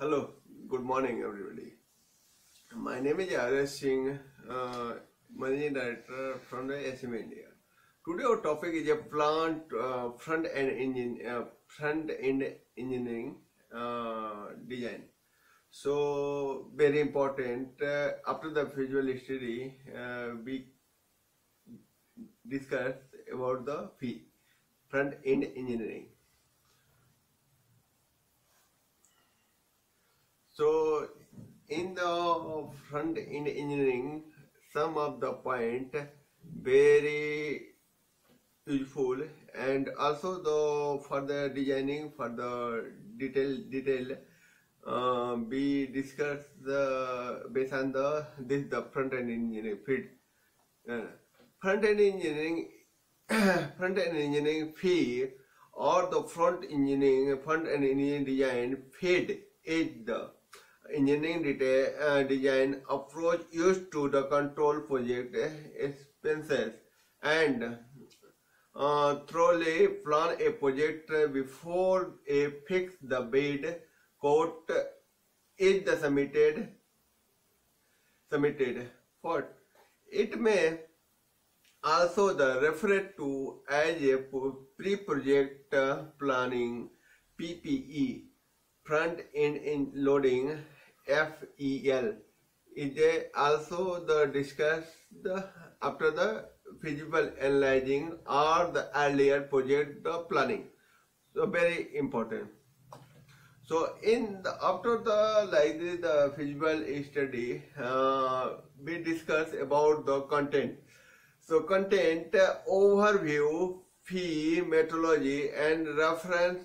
Hello, good morning everybody. My name is R.S. Singh, uh, Managing Director from the SM India. Today our topic is a plant uh, front end engine, uh, front end engineering uh, design. So very important. Uh, after the visual study, uh, we discuss about the front end engineering. So in the front end engineering, some of the point very useful and also the for the designing for the detail detail uh, we discuss the based on the this the front end engineering fit uh, front end engineering front end engineering fee or the front engineering front end engineering design feed is the engineering detail, uh, design approach used to the control project expenses. And uh, thoroughly plan a project before a fix the bid. Quote is the submitted submitted. For it may also the referred to as a pre-project planning PPE front end in loading FEL is also the discussed after the feasible analyzing or the earlier project the planning. So very important. So in the, after the like the feasible study uh, we discuss about the content. So content uh, overview fee methodology and reference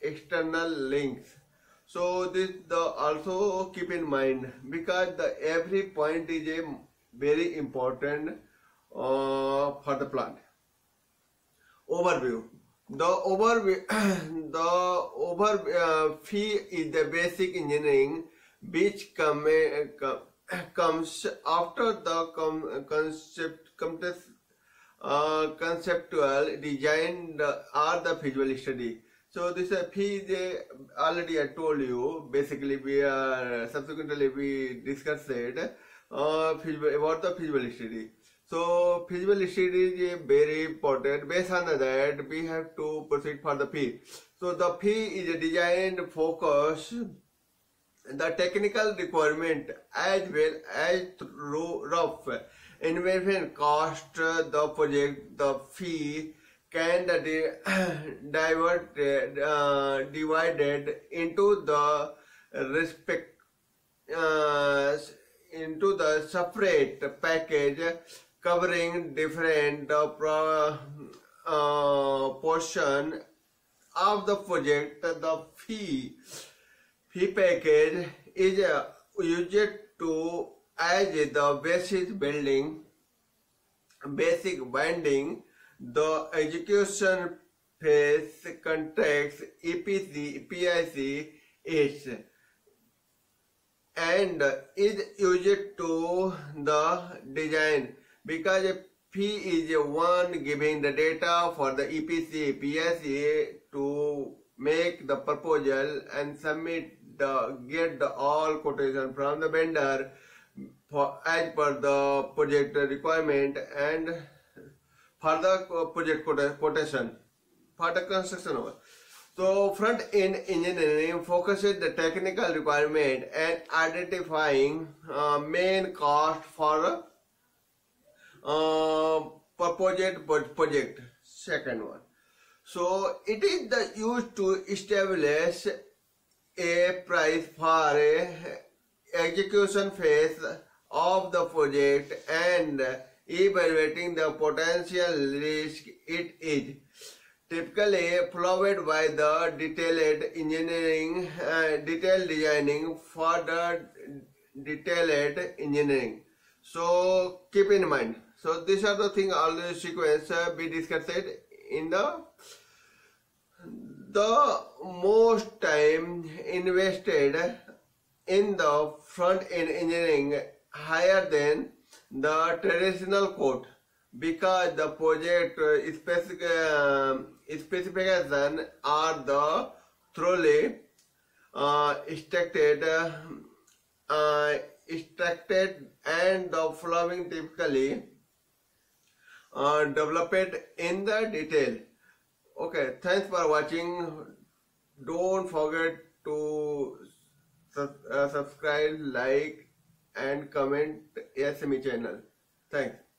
external links so this the also keep in mind because the every point is a very important uh, for the plant. Overview. The overview, the over uh, fee is the basic engineering which come, uh, comes after the com, concept concept, uh, conceptual design or the visual study. So this uh, fee already I told you. Basically, we are subsequently we discussed it uh, about the feasible study. So feasible study is very important. Based on that, we have to proceed for the fee. So the fee is a designed focus the technical requirement as well as rough investment cost the project the fee can be divert, uh, divided into the respect uh, into the separate package covering different uh, pro, uh, portion of the project. The fee fee package is uh, used to as the basis building, basic binding the education phase contracts EPC, PIC is and is used to the design because P is one giving the data for the EPC, PIC to make the proposal and submit the get the all quotation from the vendor for as per the project requirement and for the project quotation for the construction work. So front end engineering focuses the technical requirement and identifying uh, main cost for uh, project project. Second one. So it is the used to establish a price for a execution phase of the project and evaluating the potential risk it is. Typically followed by the detailed engineering uh, detailed designing for the detailed engineering. So keep in mind. So these are the things all the sequence uh, we discussed in the the most time invested in the front end engineering higher than the traditional code because the project uh, specific, uh, specification are the thoroughly uh, extracted, uh, extracted and the following typically uh, developed in the detail. Okay, thanks for watching. Don't forget to uh, subscribe, like and comment SME channel. Thanks.